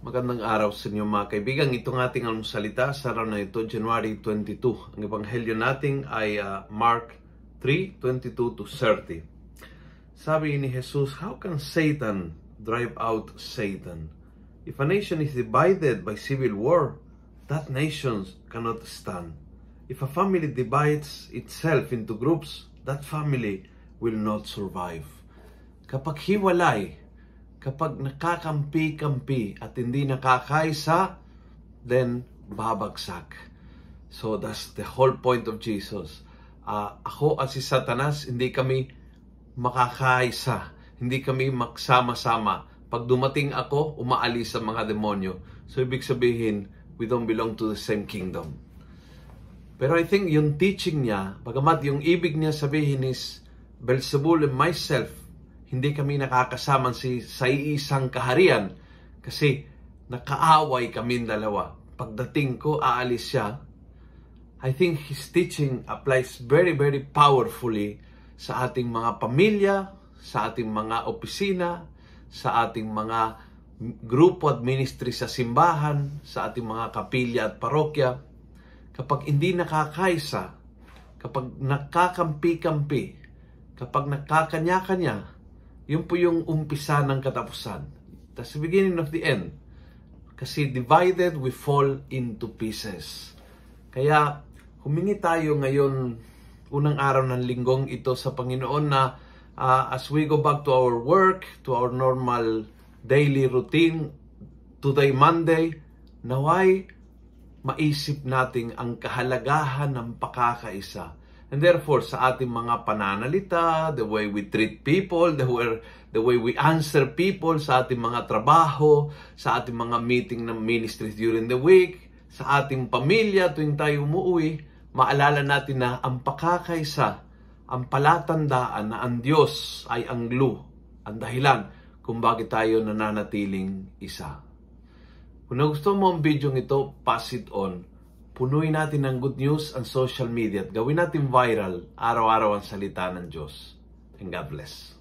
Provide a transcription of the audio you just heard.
Magandang araw sa inyo mga kaibigan. Itong ating almusalita sa araw na ito, January 22. Ang ebanghelyo natin ay uh, Mark 3:22 to 30. Sabi ni Jesus, How can Satan drive out Satan? If a nation is divided by civil war, that nation cannot stand. If a family divides itself into groups, that family will not survive. Kapag hiwalay, kapag nakakampi-kampi at hindi nakakaisa, then babagsak. So that's the whole point of Jesus. Uh, ako at si Satanas, hindi kami makakaisa. Hindi kami magsama-sama. Pag dumating ako, umaalis sa mga demonyo. So ibig sabihin, we don't belong to the same kingdom. Pero I think yung teaching niya, bagamat yung ibig niya sabihin is, Belzebul and myself, hindi kami nakakasama si, sa iisang kaharian kasi nakaaway kami dalawa. Pagdating ko, aalis siya. I think his teaching applies very, very powerfully sa ating mga pamilya, sa ating mga opisina, sa ating mga grupo at ministry sa simbahan, sa ating mga kapilya at parokya. Kapag hindi nakakaisa, kapag nakakampi-kampi, kapag nakakanya-kanya, yun po yung umpisa ng katapusan. That's the beginning of the end. Kasi divided, we fall into pieces. Kaya humingi tayo ngayon, unang araw ng linggong ito sa Panginoon na uh, as we go back to our work, to our normal daily routine, today Monday, naway maisip natin ang kahalagahan ng pakakaisa And therefore, sa ating mga pananalita, the way we treat people, the way, the way we answer people sa ating mga trabaho, sa ating mga meeting ng ministries during the week, sa ating pamilya tuwing tayo umuwi, maalala natin na ang pakakaisa, ang palatandaan na ang Diyos ay ang glue, ang dahilan kung bakit tayo nananatiling isa. Kung nagustuhan mo ang video ito, pass it on Punuin natin ng good news ang social media at gawin natin viral araw-araw ang salita ng Diyos. And God bless.